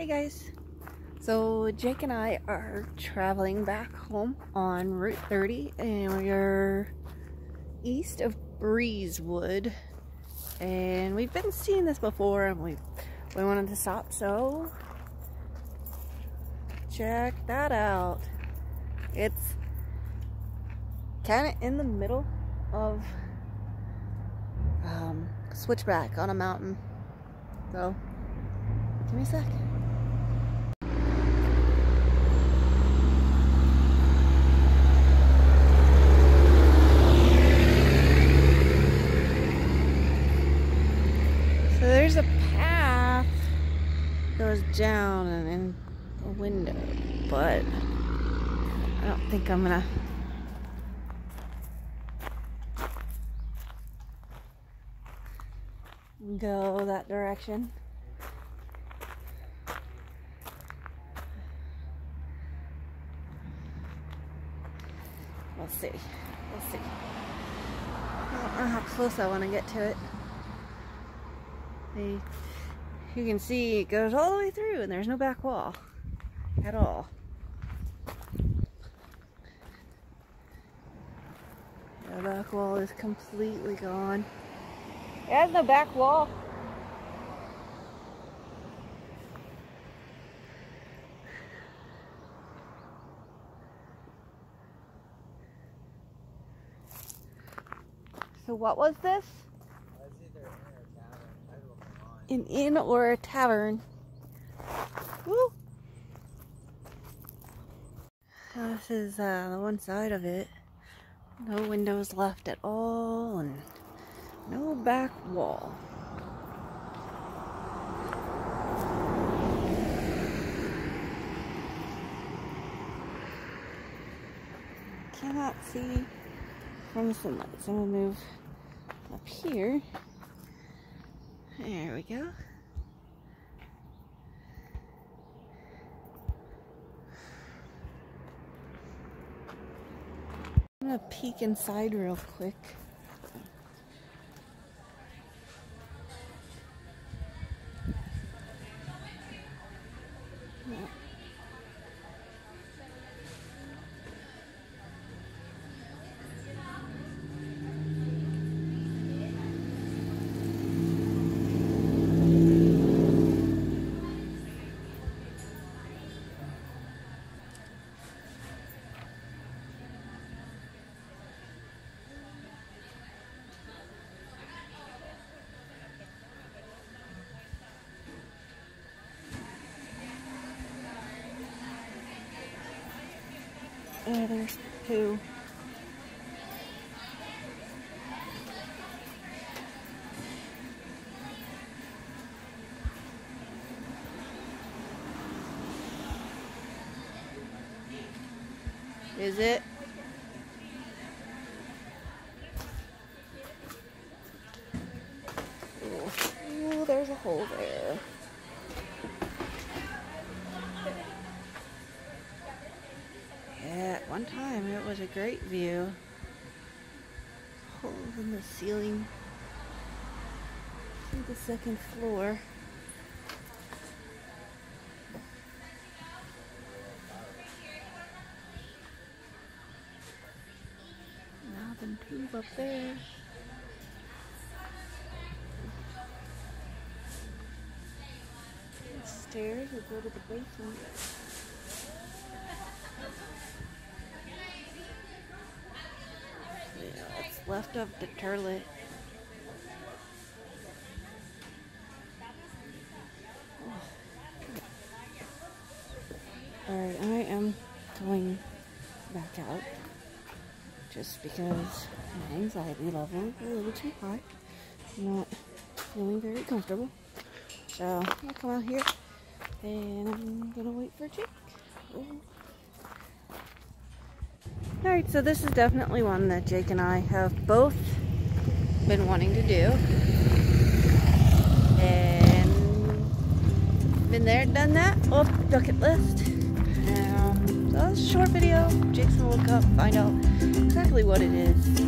Hey guys. So Jake and I are traveling back home on Route 30 and we are east of Breezewood. And we've been seeing this before and we we wanted to stop so check that out. It's kind of in the middle of um, switchback on a mountain. So give me a sec. So there's a path goes down and in a window, but I don't think I'm gonna go that direction. We'll see. We'll see. I don't know how close I want to get to it. You can see it goes all the way through and there's no back wall at all. The back wall is completely gone. It has no back wall. So what was this? An inn or a tavern. This is uh, the one side of it. No windows left at all and no back wall. Cannot see from the sunlight. So I'm gonna move up here. There we go. Gonna peek inside real quick. Oh, there's. Is it? Oh, there's a hole there. Time it was a great view. Holes in the ceiling. See the second floor. Knob tube up there. Stairs will go to the basement. Left of the turlet. Alright, I am going back out just because my anxiety level is a little too high. I'm not feeling very comfortable. So I'll come out here and I'm gonna wait for Jake. Oh. Alright, so this is definitely one that Jake and I have both been wanting to do. And been there, done that. Oh, bucket list. Um, so a short video. Jake's gonna look up, find out exactly what it is.